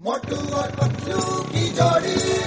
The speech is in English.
मोटू और पतलू की जोड़ी